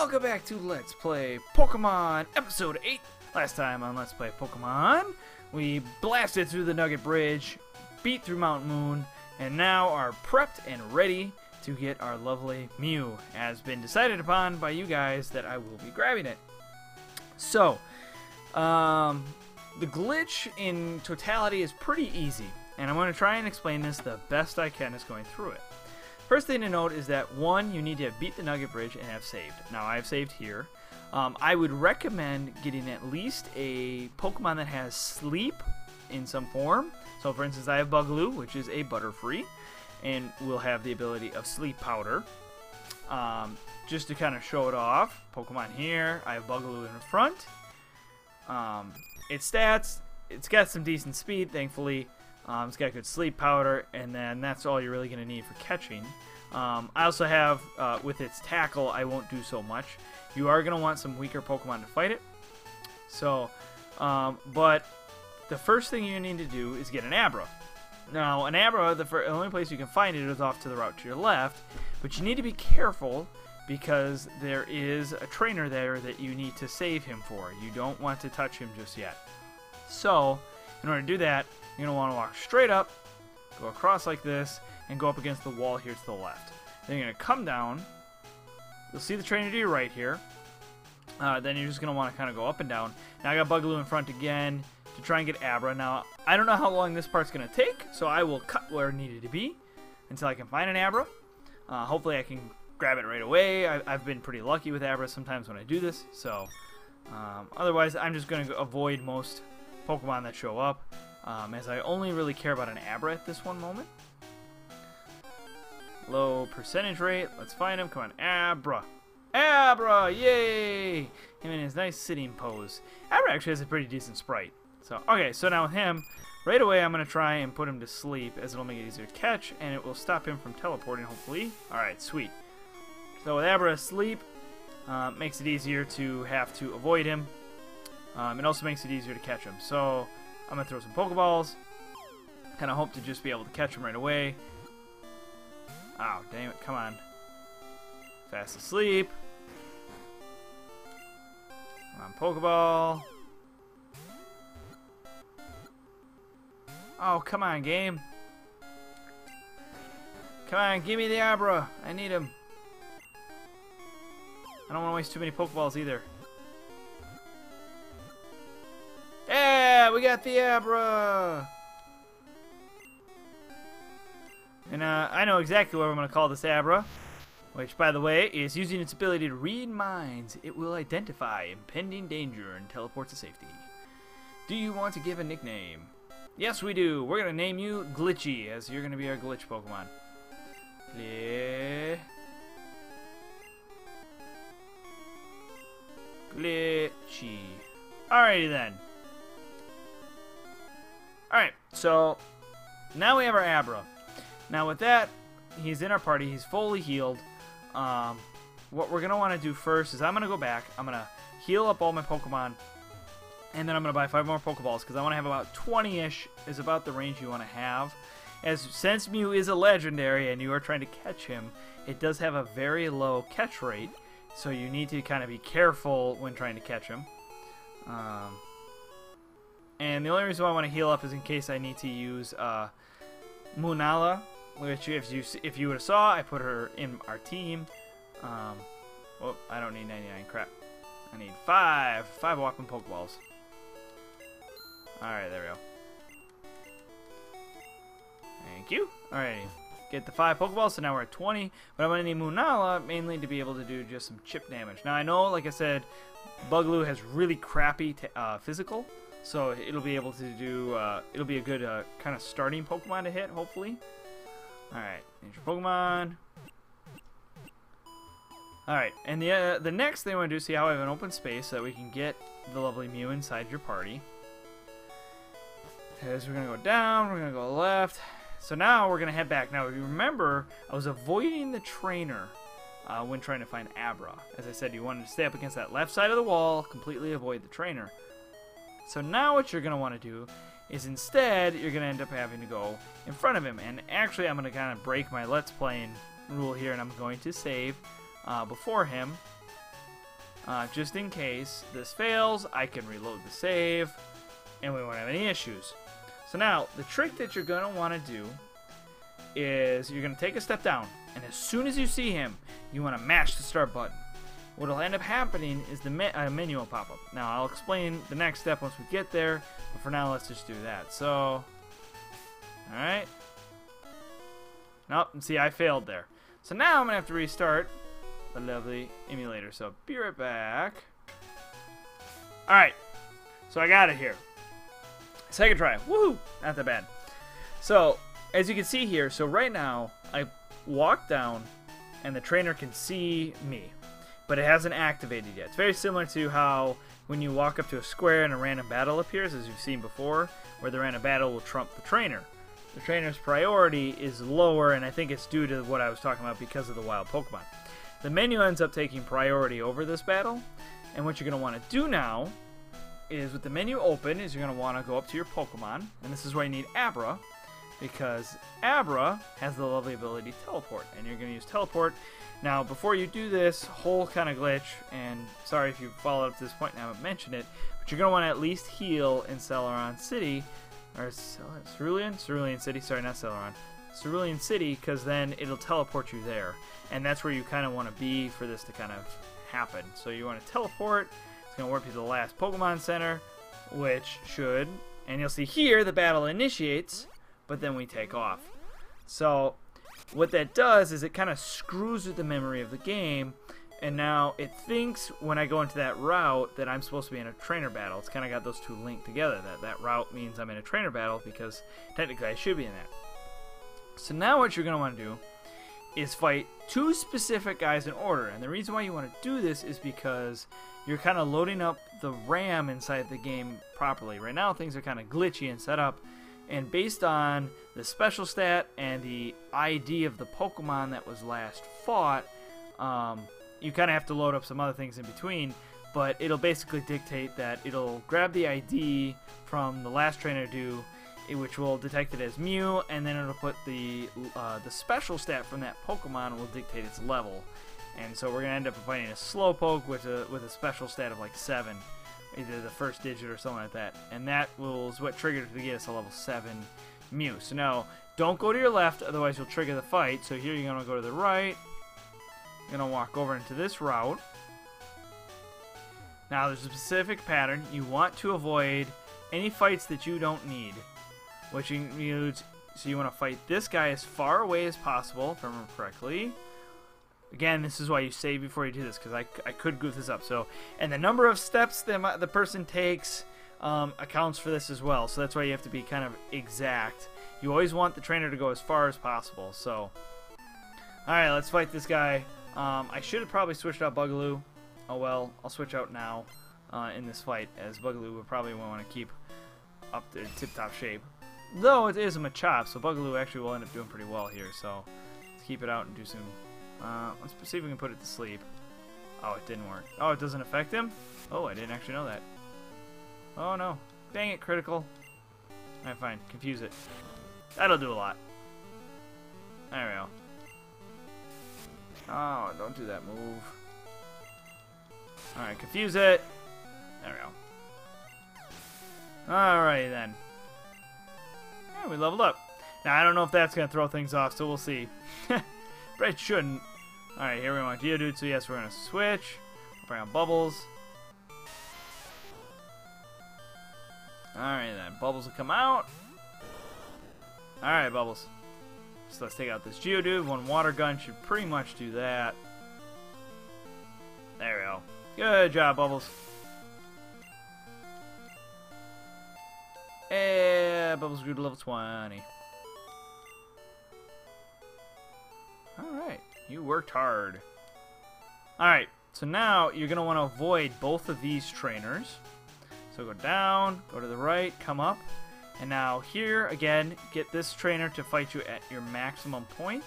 welcome back to Let's Play Pokemon Episode 8. Last time on Let's Play Pokemon, we blasted through the Nugget Bridge, beat through Mount Moon, and now are prepped and ready to get our lovely Mew. As been decided upon by you guys that I will be grabbing it. So, um, the glitch in totality is pretty easy, and I'm going to try and explain this the best I can as going through it. First thing to note is that one, you need to have beat the Nugget Bridge and have saved. Now I have saved here. Um, I would recommend getting at least a Pokemon that has Sleep in some form. So for instance, I have Bugaloo, which is a Butterfree, and will have the ability of Sleep Powder. Um, just to kind of show it off, Pokemon here, I have Bugaloo in the front. Um, its stats, it's got some decent speed, thankfully. Um, it's got good sleep powder, and then that's all you're really going to need for catching. Um, I also have, uh, with its tackle, I won't do so much. You are going to want some weaker Pokemon to fight it. So, um, but the first thing you need to do is get an Abra. Now, an Abra, the, the only place you can find it is off to the route to your left, but you need to be careful because there is a trainer there that you need to save him for. You don't want to touch him just yet. So, in order to do that, you're going to want to walk straight up, go across like this, and go up against the wall here to the left. Then you're going to come down. You'll see the trainer to your right here. Uh, then you're just going to want to kind of go up and down. Now I got Bugaloo in front again to try and get Abra. Now, I don't know how long this part's going to take, so I will cut where needed to be until I can find an Abra. Uh, hopefully I can grab it right away. I, have been pretty lucky with Abra sometimes when I do this, so um, otherwise I'm just going to avoid most Pokemon that show up um, as I only really care about an Abra at this one moment. Low percentage rate. Let's find him. Come on, Abra. Abra! Yay! Him in his nice sitting pose. Abra actually has a pretty decent sprite. So, okay, so now with him, right away I'm going to try and put him to sleep as it'll make it easier to catch, and it will stop him from teleporting, hopefully. Alright, sweet. So with Abra asleep, uh, makes it easier to have to avoid him. Um, it also makes it easier to catch them. So, I'm going to throw some Pokeballs. Kind of hope to just be able to catch them right away. Oh, damn it. Come on. Fast asleep. Come on, Pokeball. Oh, come on, game. Come on, give me the Abra. I need him. I don't want to waste too many Pokeballs either. Yeah, we got the Abra! And uh, I know exactly what I'm going to call this Abra. Which, by the way, is using its ability to read minds. It will identify impending danger and teleport to safety. Do you want to give a nickname? Yes, we do. We're going to name you Glitchy, as you're going to be our glitch Pokemon. Glitch. Glitchy. Alrighty then. So now we have our Abra. Now with that, he's in our party. He's fully healed. Um, what we're going to want to do first is I'm going to go back. I'm going to heal up all my Pokemon. And then I'm going to buy five more Pokeballs because I want to have about 20-ish is about the range you want to have. As since Mew is a legendary and you are trying to catch him, it does have a very low catch rate. So you need to kind of be careful when trying to catch him. Um, and the only reason why I want to heal up is in case I need to use uh, Munala, which if you if you would have saw, I put her in our team. Um, oh, I don't need 99. Crap. I need five. Five walking Pokeballs. Alright, there we go. Thank you. Alrighty. Get the five Pokeballs, so now we're at 20. But I'm to need Munala mainly to be able to do just some chip damage. Now, I know, like I said, Bugaloo has really crappy uh, physical. So it'll be able to do, uh, it'll be a good uh, kind of starting Pokemon to hit, hopefully. Alright, there's your Pokemon. Alright, and the, uh, the next thing I want to do is see how I have an open space so that we can get the lovely Mew inside your party. Because we're going to go down, we're going to go left. So now we're going to head back. Now, if you remember, I was avoiding the trainer uh, when trying to find Abra. As I said, you wanted to stay up against that left side of the wall, completely avoid the trainer. So now what you're going to want to do is instead you're going to end up having to go in front of him. And actually I'm going to kind of break my Let's Playing rule here and I'm going to save uh, before him. Uh, just in case this fails, I can reload the save, and we won't have any issues. So now, the trick that you're going to want to do is you're going to take a step down, and as soon as you see him, you want to mash the start button. What will end up happening is the me uh, menu will pop up. Now, I'll explain the next step once we get there, but for now, let's just do that. So, alright. Nope, and see, I failed there. So now I'm going to have to restart the lovely emulator. So, be right back. Alright, so I got it here. Second try. Woohoo! Not that bad. So, as you can see here, so right now, I walk down, and the trainer can see me but it hasn't activated yet. It's very similar to how when you walk up to a square and a random battle appears, as you've seen before, where the random battle will trump the trainer. The trainer's priority is lower, and I think it's due to what I was talking about because of the wild Pokemon. The menu ends up taking priority over this battle, and what you're going to want to do now is with the menu open is you're going to want to go up to your Pokemon, and this is where you need Abra, because Abra has the lovely ability Teleport, and you're going to use Teleport now, before you do this whole kind of glitch, and sorry if you followed up to this point and I haven't mentioned it, but you're going to want to at least heal in Celeron City, or Cerulean? Cerulean City, sorry, not Celeron. Cerulean City, because then it'll teleport you there. And that's where you kind of want to be for this to kind of happen. So you want to teleport, it's going to warp you to the last Pokemon Center, which should, and you'll see here the battle initiates, but then we take off. So what that does is it kind of screws with the memory of the game, and now it thinks when I go into that route that I'm supposed to be in a trainer battle. It's kind of got those two linked together. That that route means I'm in a trainer battle because technically I should be in that. So now what you're going to want to do is fight two specific guys in order. And the reason why you want to do this is because you're kind of loading up the RAM inside the game properly. Right now things are kind of glitchy and set up and based on the special stat and the ID of the Pokemon that was last fought, um, you kind of have to load up some other things in between. But it'll basically dictate that it'll grab the ID from the last trainer do, which will detect it as Mew, and then it'll put the uh, the special stat from that Pokemon will dictate its level. And so we're gonna end up fighting a Slowpoke with a with a special stat of like seven either the first digit or something like that. And that was what triggered to get us a level 7 Mew. So now, don't go to your left, otherwise you'll trigger the fight. So here you're going to go to the right. You're going to walk over into this route. Now, there's a specific pattern. You want to avoid any fights that you don't need, which includes, so you want to fight this guy as far away as possible, if I remember correctly. Again, this is why you save before you do this, because I, I could goof this up. So, and the number of steps that the person takes um, accounts for this as well. So that's why you have to be kind of exact. You always want the trainer to go as far as possible. So, alright, let's fight this guy. Um, I should have probably switched out Bugaloo. Oh well, I'll switch out now uh, in this fight, as Bugaloo would probably want to keep up to tip-top shape. Though it is a Machop, so Bugaloo actually will end up doing pretty well here. So, let's keep it out and do some uh, let's see if we can put it to sleep. Oh, it didn't work. Oh, it doesn't affect him? Oh, I didn't actually know that. Oh, no. Dang it, critical. Alright, fine. Confuse it. That'll do a lot. There we go. Oh, don't do that move. Alright, confuse it. There we go. Alright, then. Yeah, we leveled up. Now, I don't know if that's going to throw things off, so we'll see. But it shouldn't. Alright, here we want Geodude, so yes, we're to switch. Bring on Bubbles. Alright then, Bubbles will come out. Alright, Bubbles. So let's take out this Geodude. One Water Gun should pretty much do that. There we go. Good job, Bubbles. Yeah, Bubbles grew to level 20. You worked hard. Alright, so now you're going to want to avoid both of these trainers. So go down, go to the right, come up. And now here, again, get this trainer to fight you at your maximum point.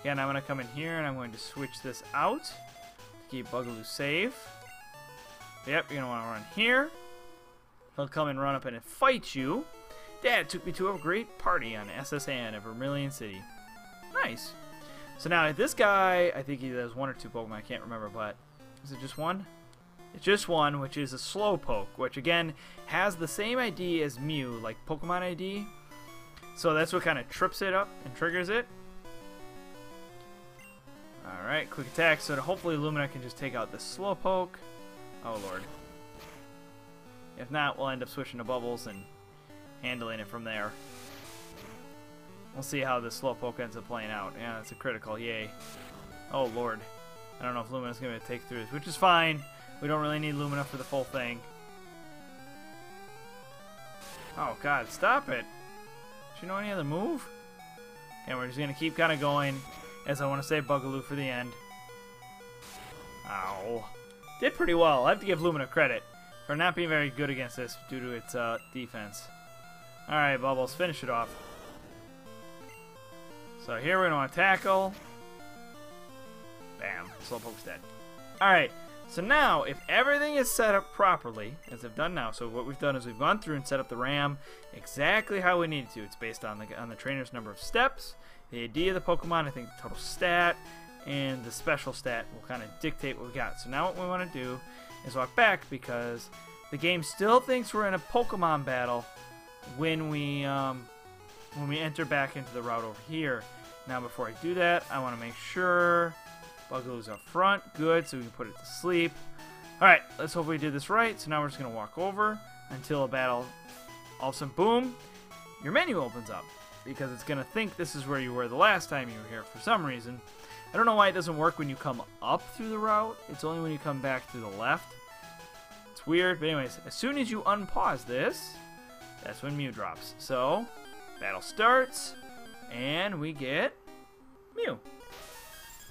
Again, I'm going to come in here and I'm going to switch this out to keep Bugaloo safe. Yep, you're going to want to run here. He'll come and run up and fight you. Dad took me to a great party on S.S. Anne of Vermilion City. Nice. So now this guy, I think he has one or two Pokemon. I can't remember, but is it just one? It's just one, which is a Slowpoke, which again has the same ID as Mew, like Pokemon ID. So that's what kind of trips it up and triggers it. Alright, quick attack, so hopefully Lumina can just take out the Slowpoke. Oh lord. If not, we'll end up switching to Bubbles and handling it from there. We'll see how the Slowpoke ends up playing out. Yeah, it's a critical, yay. Oh lord. I don't know if Lumina's going to take through this, which is fine. We don't really need Lumina for the full thing. Oh god, stop it. Does she know any other move? And we're just going to keep kind of going as I want to save Bugaloo for the end. Ow. Did pretty well. I have to give Lumina credit for not being very good against this due to its uh, defense. Alright, Bubbles, finish it off. So here we're going to tackle. Bam. Slowpoke's dead. Alright, so now if everything is set up properly, as I've done now, so what we've done is we've gone through and set up the RAM exactly how we needed to. It's based on the, on the trainer's number of steps, the ID of the Pokemon, I think the total stat, and the special stat will kind of dictate what we got. So now what we want to do is walk back because the game still thinks we're in a Pokemon battle when we um, when we enter back into the route over here. Now before I do that, I want to make sure Bugaloo's up front. Good, so we can put it to sleep. Alright, let's hope we did this right. So now we're just going to walk over until a battle, all of a sudden, boom, your menu opens up. Because it's going to think this is where you were the last time you were here for some reason. I don't know why it doesn't work when you come up through the route. It's only when you come back to the left. It's weird, but anyways, as soon as you unpause this, that's when Mew drops. So, battle starts, and we get Mew.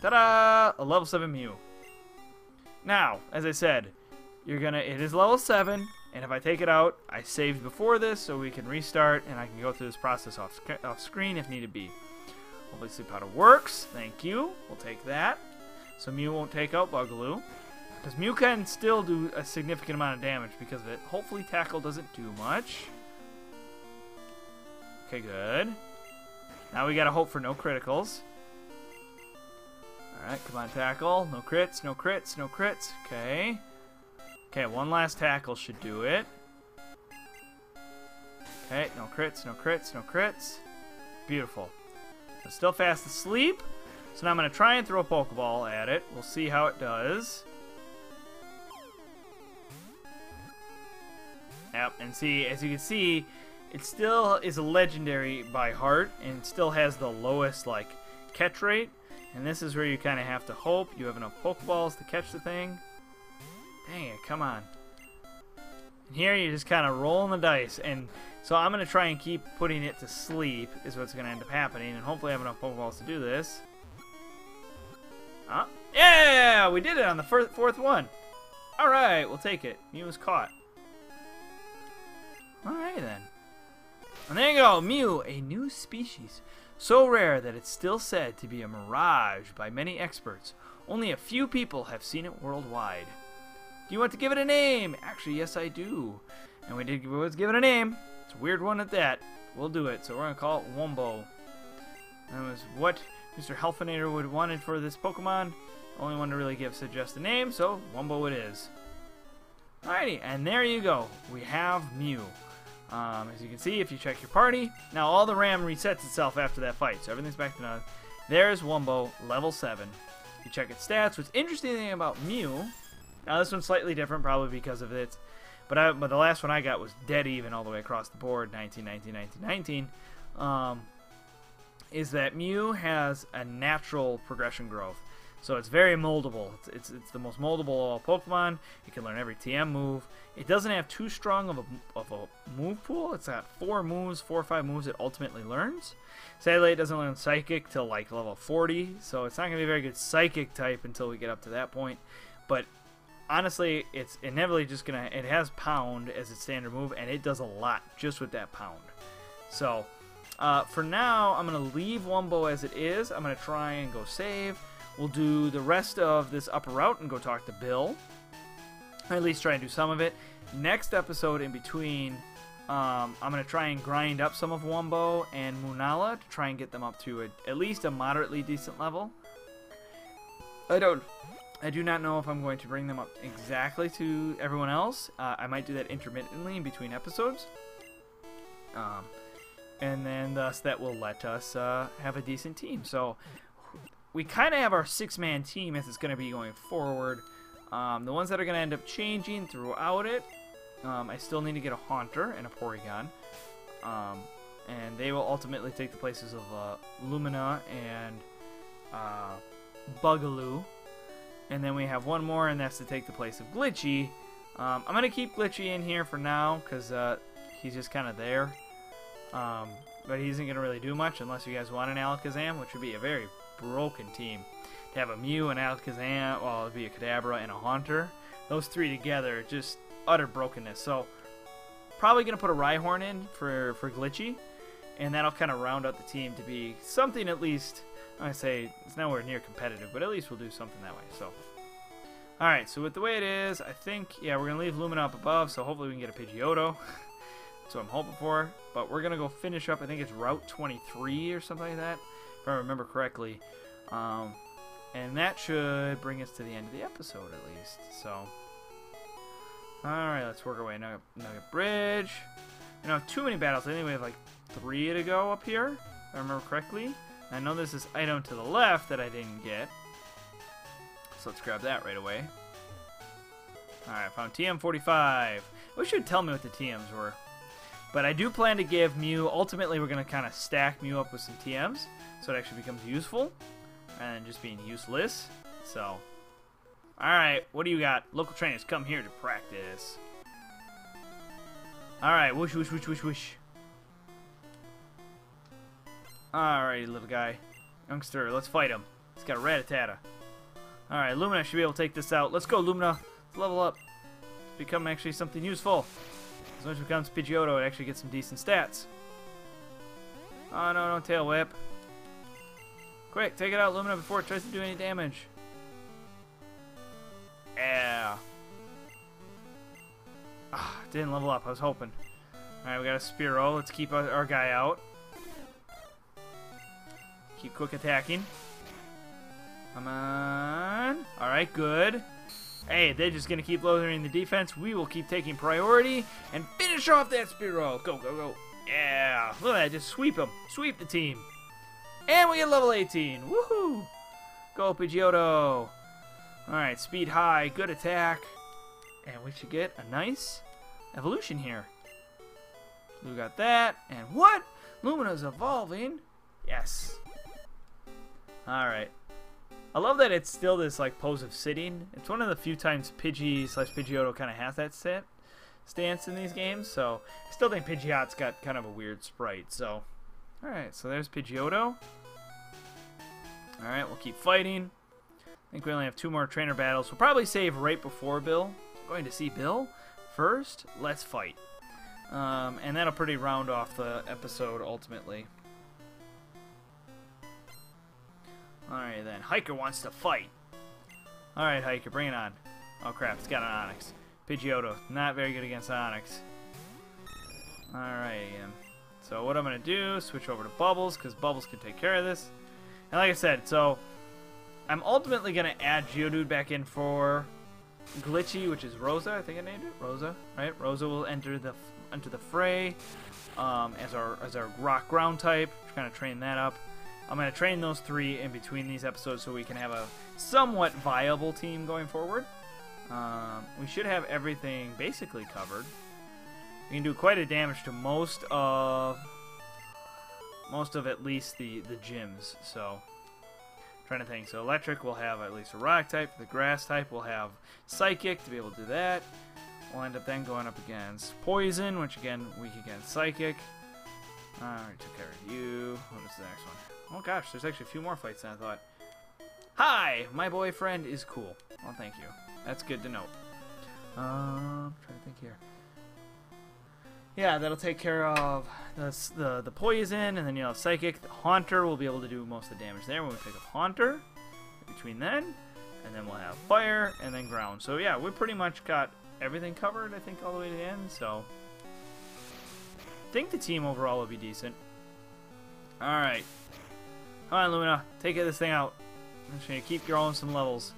Ta-da! A level 7 Mew. Now, as I said, you're gonna. It is level 7, and if I take it out, I saved before this, so we can restart, and I can go through this process off, off screen if needed be. Hopefully Sleep Powder works. Thank you. We'll take that. So Mew won't take out Bugaloo. Because Mew can still do a significant amount of damage because of it. Hopefully Tackle doesn't do much. Okay, good. Now we gotta hope for no criticals. Alright, come on, tackle. No crits, no crits, no crits. Okay. Okay, one last tackle should do it. Okay, no crits, no crits, no crits. Beautiful. It's still fast asleep. So now I'm going to try and throw a Pokeball at it. We'll see how it does. Yep, and see, as you can see, it still is a legendary by heart and still has the lowest, like, catch rate. And this is where you kind of have to hope you have enough Pokeballs to catch the thing. Dang it, come on. And here you're just kind of rolling the dice. And so I'm going to try and keep putting it to sleep is what's going to end up happening. And hopefully I have enough Pokeballs to do this. Huh? Yeah, we did it on the first, fourth one. All right, we'll take it. Mew was caught. All right then. And there you go, Mew, a new species. So rare that it's still said to be a mirage by many experts. Only a few people have seen it worldwide. Do you want to give it a name? Actually, yes, I do. And we did give it, a name. It's a weird one at that. We'll do it. So we're going to call it Wumbo. That was what Mr. Helfinator would wanted for this Pokemon. Only one to really give suggest a name, so Wumbo it is. Alrighty, and there you go. We have Mew. Um, as you can see, if you check your party, now all the RAM resets itself after that fight, so everything's back to normal. There's Wumbo, level 7. You check its stats. What's interesting thing about Mew, now this one's slightly different probably because of it, but, I, but the last one I got was dead even all the way across the board, 19, 19, 19, 19. Um, is that Mew has a natural progression growth. So it's very moldable. It's, it's, it's the most moldable of all Pokemon. You can learn every TM move. It doesn't have too strong of a, of a move pool. It's got four moves, four or five moves it ultimately learns. Sadly, it doesn't learn Psychic till like level 40, so it's not going to be a very good Psychic type until we get up to that point. But honestly, it's inevitably just going to... It has Pound as its standard move, and it does a lot just with that Pound. So, uh, for now, I'm going to leave Wumbo as it is. I'm going to try and go save. We'll do the rest of this upper route and go talk to Bill. At least try and do some of it. Next episode in between, um, I'm going to try and grind up some of Wumbo and Munala to try and get them up to a, at least a moderately decent level. I don't I do not know if I'm going to bring them up exactly to everyone else. Uh, I might do that intermittently in between episodes. Um, and then thus that will let us uh, have a decent team. So we kind of have our six-man team as it's going to be going forward. Um, the ones that are going to end up changing throughout it, um, I still need to get a Haunter and a Porygon. Um, and they will ultimately take the places of uh, Lumina and uh, Bugaloo. And then we have one more, and that's to take the place of Glitchy. Um, I'm going to keep Glitchy in here for now, because uh, he's just kind of there. Um, but he isn't going to really do much unless you guys want an Alakazam, which would be a very broken team. To have a Mew, an Alakazam, well, it would be a Kadabra, and a Haunter. Those three together, just utter brokenness. So, probably going to put a Rhyhorn in for, for Glitchy, and that'll kind of round out the team to be something at least, I say, it's nowhere near competitive, but at least we'll do something that way. So, Alright, so with the way it is, I think, yeah, we're going to leave Lumina up above, so hopefully we can get a Pidgeotto. That's what I'm hoping for. But we're going to go finish up, I think it's Route 23 or something like that, if I remember correctly. Um, and that should bring us to the end of the episode, at least. So, alright, let's work our way. Nugget, Nugget Bridge. You know, too many battles. I have like three to go up here, if I remember correctly. I know this item to the left that I didn't get. So let's grab that right away. Alright, found TM45. I wish you'd tell me what the TMs were. But I do plan to give Mew, ultimately we're going to kind of stack Mew up with some TMs, so it actually becomes useful, and just being useless. So, alright, what do you got? Local trainers, come here to practice. Alright, whoosh, whoosh, whoosh, whoosh, whoosh. Alright, little guy. Youngster, let's fight him. He's got a Rattata. Alright, Lumina should be able to take this out. Let's go, Lumina. Let's level up. Become actually something useful. As much as it becomes Pidgeotto, it actually gets some decent stats. Oh, no, no, Tail Whip. Quick, take it out, Lumina, before it tries to do any damage. Yeah. Ah, didn't level up, I was hoping. Alright, we got a Spearow. Let's keep our, our guy out. Keep quick attacking. Come on. Alright, good. Hey, they're just going to keep lowering the defense. We will keep taking priority and finish off that Spearow. Go, go, go. Yeah. Look at that. Just sweep them. Sweep the team. And we get level 18. Woohoo. Go, Pidgeotto. Alright, speed high. Good attack. And we should get a nice evolution here. We got that. And what? Lumina's evolving. Yes. Alright. I love that it's still this like pose of sitting. It's one of the few times Pidgey slash Pidgeotto kind of has that sit stance in these games. So I still think Pidgeot's got kind of a weird sprite. So all right, so there's Pidgeotto. All right, we'll keep fighting. I think we only have two more trainer battles. We'll probably save right before Bill. Going to see Bill first. Let's fight. Um, and that'll pretty round off the episode ultimately. Alright then, Hiker wants to fight. Alright Hiker, bring it on. Oh crap, it's got an Onix. Pidgeotto, not very good against Onix. Alright again. So what I'm going to do, switch over to Bubbles, because Bubbles can take care of this. And like I said, so I'm ultimately going to add Geodude back in for Glitchy, which is Rosa, I think I named it. Rosa, right? Rosa will enter the enter the fray um, as our as our rock ground type. Kind of train that up. I'm going to train those three in between these episodes so we can have a somewhat viable team going forward. Um, we should have everything basically covered. We can do quite a damage to most of most of at least the the gyms. So trying to think. So electric will have at least a rock type. The grass type will have psychic to be able to do that. We'll end up then going up against poison, which again weak against psychic. Alright, took care of you. What is the next one? Oh gosh, there's actually a few more fights than I thought. Hi, my boyfriend is cool. Well, thank you. That's good to know. Um, trying to think here. Yeah, that'll take care of the, the, the poison, and then you'll have psychic. The haunter will be able to do most of the damage there when we pick up haunter. Between then, and then we'll have fire, and then ground. So yeah, we pretty much got everything covered, I think, all the way to the end. So I think the team overall will be decent. Alright. Come on, Lumina. Take this thing out. I'm just to keep growing some levels.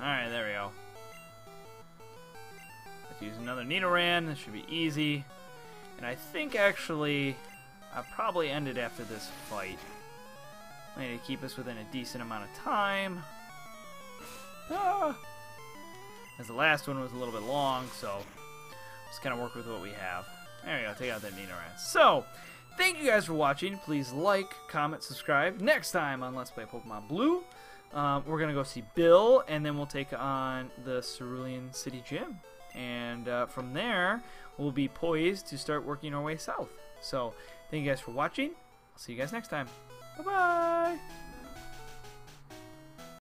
Alright, there we go. Let's use another Nidoran. This should be easy. And I think actually I'll probably end it after this fight. I need to keep us within a decent amount of time. Ah! As the last one was a little bit long, so just kind of work with what we have. There we go, take out that Nidoran. So, thank you guys for watching. Please like, comment, subscribe. Next time on Let's Play Pokemon Blue, um, we're going to go see Bill, and then we'll take on the Cerulean City Gym. And uh, from there, we'll be poised to start working our way south. So, thank you guys for watching. I'll see you guys next time. Bye-bye!